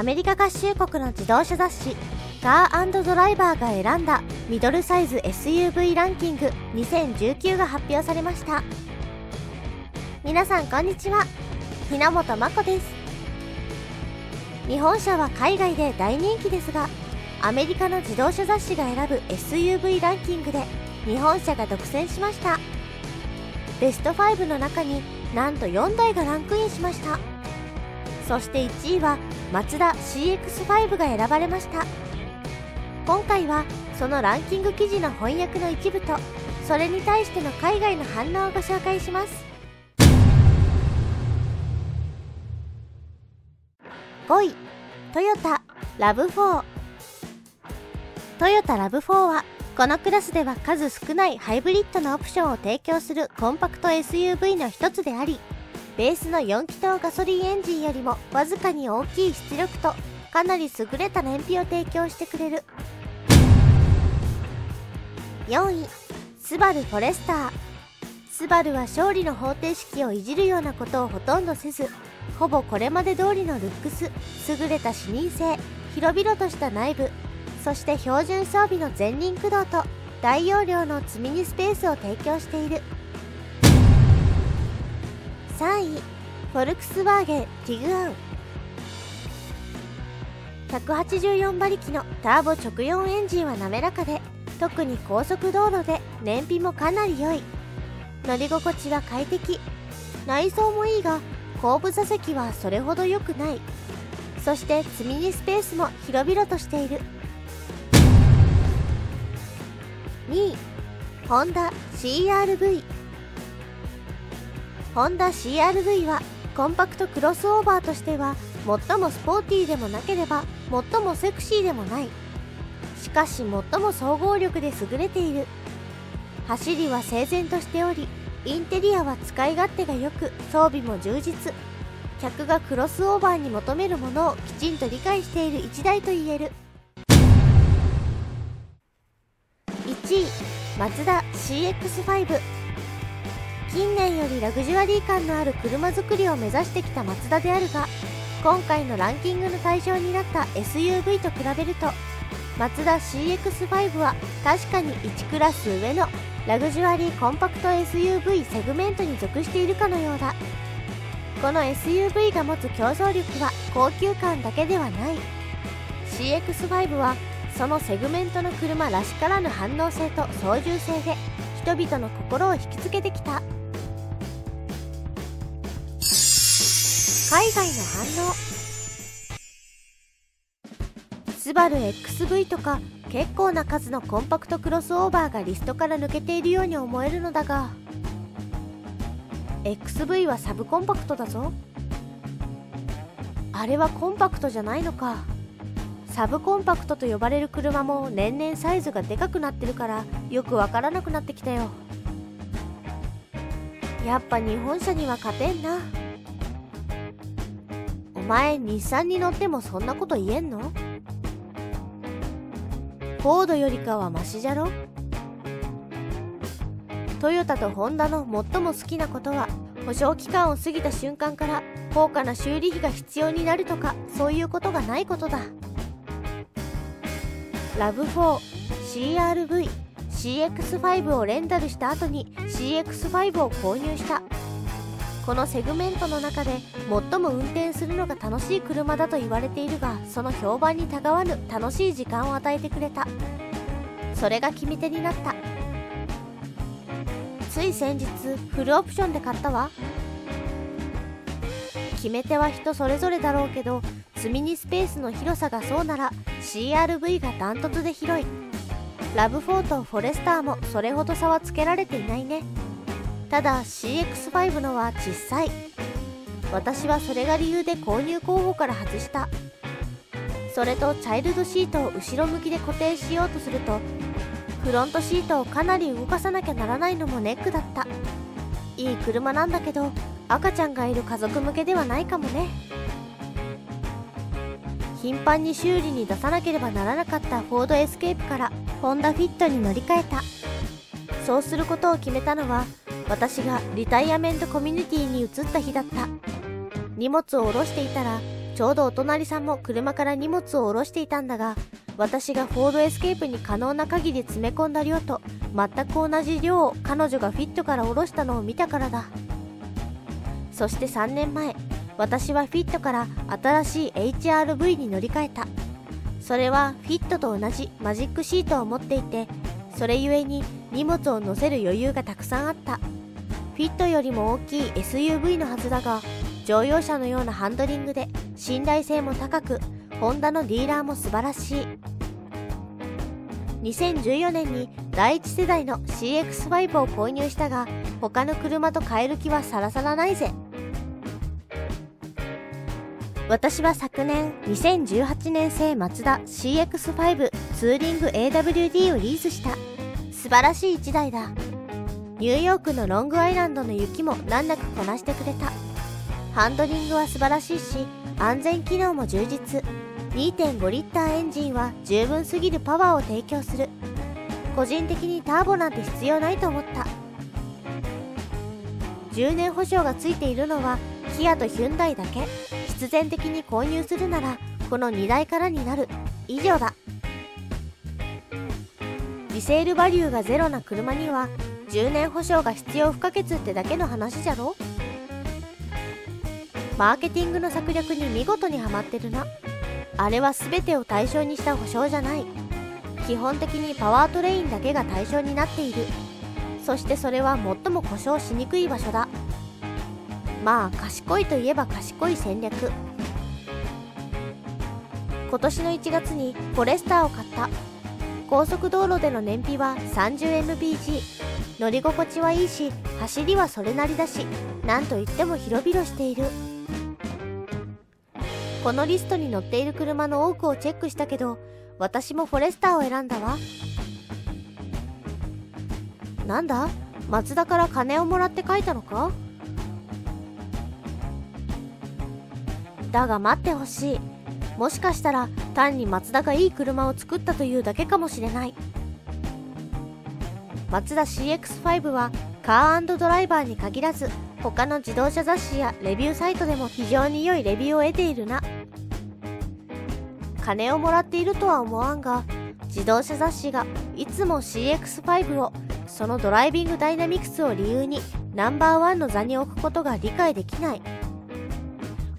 アメリカ合衆国の自動車雑誌カードライバーが選んだミドルサイズ SUV ランキング2019が発表されました。皆さんこんにちは。日本真子です。日本車は海外で大人気ですがアメリカの自動車雑誌が選ぶ SUV ランキングで日本車が独占しました。ベスト5の中になんと4台がランクインしました。そして1位はマツダ CX5 が選ばれました。今回はそのランキング記事の翻訳の一部とそれに対しての海外の反応をご紹介します。5位トヨタラブ4トヨタラブ4はこのクラスでは数少ないハイブリッドのオプションを提供するコンパクト SUV の一つであり、ベースの4気筒ガソリンエンジンよりもわずかに大きい出力とかなり優れた燃費を提供してくれる。4位、スバルフォレスター。スバルは勝利の方程式をいじるようなことをほとんどせず、ほぼこれまで通りのルックス、優れた視認性、広々とした内部、そして標準装備の前輪駆動と大容量の積み荷スペースを提供している3位フォルクスワーゲンティグアン。184馬力のターボ直4エンジンは滑らかで特に高速道路で燃費もかなり良い。乗り心地は快適。内装もいいが後部座席はそれほど良くない。そして積み荷スペースも広々としている。2位ホンダ CRV ホンダ CRV はコンパクトクロスオーバーとしては最もスポーティーでもなければ最もセクシーでもない。しかし最も総合力で優れている。走りは整然としておりインテリアは使い勝手が良く装備も充実。客がクロスオーバーに求めるものをきちんと理解している1台と言える。1位マツダ CX5 近年よりラグジュアリー感のある車作りを目指してきたマツダであるが今回のランキングの対象になった SUV と比べるとマツダ CX5 は確かに1クラス上のラグジュアリーコンパクト SUV セグメントに属しているかのようだ。この SUV が持つ競争力は高級感だけではない。CX5 はそのセグメントの車らしからぬ反応性と操縦性で人々の心を引きつけてきた。海外の反応。スバル XV とか結構な数のコンパクトクロスオーバーがリストから抜けているように思えるのだが。XV はサブコンパクトだぞ。あれはコンパクトじゃないのか。サブコンパクトと呼ばれる車も年々サイズがでかくなってるからよくわからなくなってきたよ。やっぱ日本車には勝てんな。前日産に乗ってもそんなこと言えんの？フォードよりかはマシじゃろ？トヨタとホンダの最も好きなことは保証期間を過ぎた瞬間から高価な修理費が必要になるとかそういうことがないことだ。ラブ4 CRV CX5 をレンタルした後に CX5 を購入した。このセグメントの中で最も運転するのが楽しい車だと言われているがその評判にたがわぬ楽しい時間を与えてくれた。それが決め手になった。つい先日フルオプションで買ったわ。決め手は人それぞれだろうけど積み荷スペースの広さがそうなら CRV がダントツで広い。ラブ4とフォレスターもそれほど差はつけられていないね。ただ CX5 のは小さい私はそれが理由で購入候補から外した。それとチャイルドシートを後ろ向きで固定しようとするとフロントシートをかなり動かさなきゃならないのもネックだった。いい車なんだけど赤ちゃんがいる家族向けではないかもね。頻繁に修理に出さなければならなかったフォードエスケープからホンダフィットに乗り換えた。そうすることを決めたのは私がリタイアメントコミュニティに移った日だった。荷物を下ろしていたらちょうどお隣さんも車から荷物を下ろしていたんだが私がフォードエスケープに可能な限り詰め込んだ量と全く同じ量を彼女がフィットから下ろしたのを見たからだ。そして3年前私はフィットから新しい HRV に乗り換えた。それはフィットと同じマジックシートを持っていてそれゆえに荷物を載せる余裕がたくさんあった。フィットよりも大きい SUV のはずだが乗用車のようなハンドリングで信頼性も高くホンダのディーラーも素晴らしい。2014年に第一世代の CX5 を購入したが他の車と変える気はさらさらないぜ。私は昨年2018年製マツダ CX5 ツーリング AWD をリースした。素晴らしい1台だ。ニューヨークのロングアイランドの雪も難なくこなしてくれた。ハンドリングは素晴らしいし安全機能も充実。2.5リッターエンジンは十分すぎるパワーを提供する。個人的にターボなんて必要ないと思った。10年保証がついているのはキアとヒュンダイだけ。必然的に購入するならこの2台からになる。以上だ。リセールバリューがゼロな車には10年保証が必要不可欠ってだけの話じゃろ？マーケティングの策略に見事にはまってるな。あれは全てを対象にした保証じゃない。基本的にパワートレインだけが対象になっている。そしてそれは最も故障しにくい場所だ。まあ賢いといえば賢い戦略。今年の1月にフォレスターを買った。高速道路での燃費は 30mpg 乗り心地はいいし走りはそれなりだしなんといっても広々している。このリストに載っている車の多くをチェックしたけど私もフォレスターを選んだわ。なんだ？松田から金をもらって書いたのか？だが待ってほしい。もしかしたら単に松田がいい車を作ったというだけかもしれない。マツダ CX5 はカードライバーに限らず他の自動車雑誌やレビューサイトでも非常に良いレビューを得ているな。金をもらっているとは思わんが自動車雑誌がいつも CX5 をそのドライビングダイナミクスを理由にナンバーワンの座に置くことが理解できない。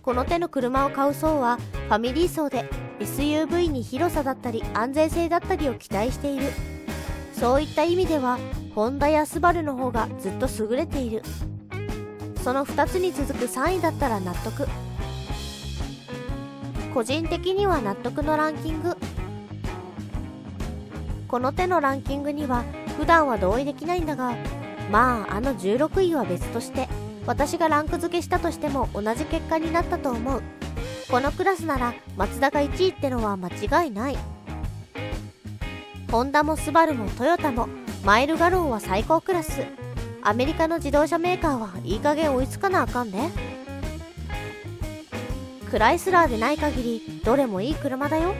この手の車を買う層はファミリー層で SUV に広さだったり安全性だったりを期待している。そういった意味ではホンダやスバルの方がずっと優れている。その2つに続く3位だったら納得。個人的には納得のランキング。この手のランキングには普段は同意できないんだがまああの16位は別として私がランク付けしたとしても同じ結果になったと思う。このクラスなら松田が1位ってのは間違いない。ホンダもスバルもトヨタもマイルガロンは最高クラス。アメリカの自動車メーカーはいい加減追いつかなあかんで、ね、クライスラーでない限りどれもいい車だよ。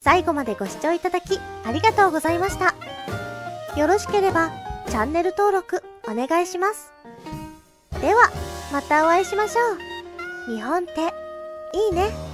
最後までご視聴いただきありがとうございました。よろしければチャンネル登録お願いします。ではまたお会いしましょう。日本っていいね。